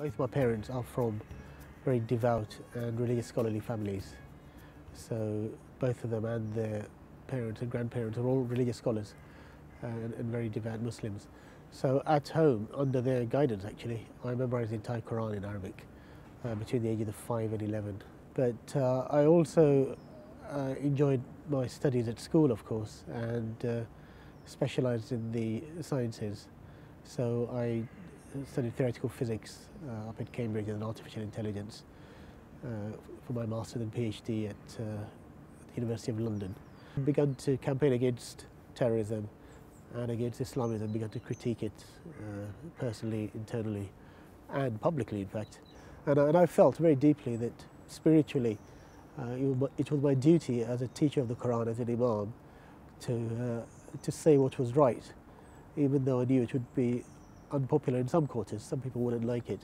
Both my parents are from very devout and religious scholarly families. So both of them and their parents and grandparents are all religious scholars and, and very devout Muslims. So at home, under their guidance actually, I memorized the entire Quran in Arabic uh, between the ages of 5 and 11. But uh, I also uh, enjoyed my studies at school, of course, and uh, specialized in the sciences. So I studied theoretical physics uh, up at Cambridge and artificial intelligence uh, for my master's and PhD at uh, the University of London. I began to campaign against terrorism and against Islamism, began to critique it uh, personally, internally, and publicly, in fact. And, and I felt very deeply that spiritually, uh, it was my duty as a teacher of the Quran, as an Imam, to, to say what was right, even though I knew it would be unpopular in some quarters, some people wouldn't like it.